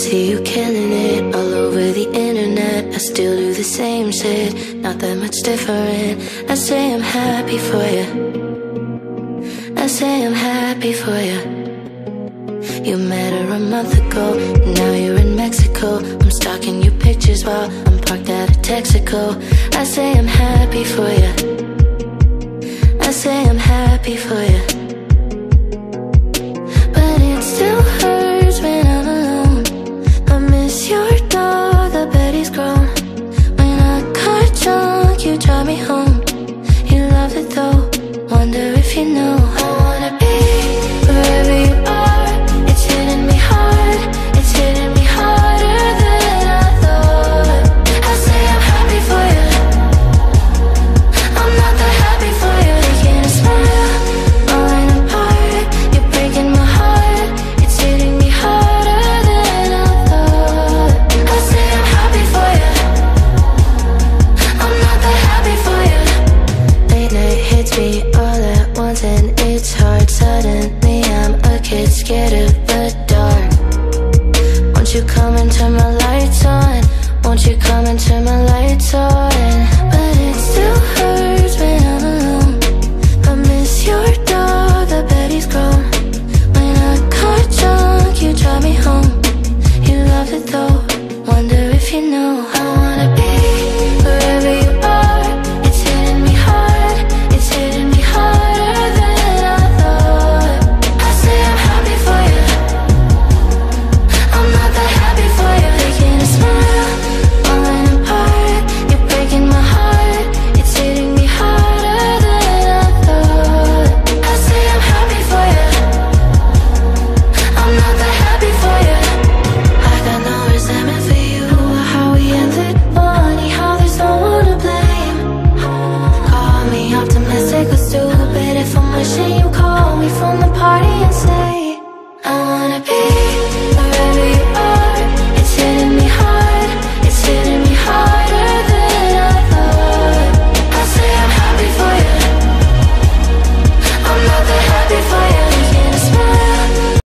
see you killing it all over the internet. I still do the same shit, not that much different. I say I'm happy for you. I say I'm happy for you. You met her a month ago, now you're in Mexico. I'm stalking your pictures while I'm parked at a Texaco. I say I'm happy for you. I say I'm happy for you. you know. Get of the dark Won't you come and turn my lights on? Won't you come and turn my lights on? But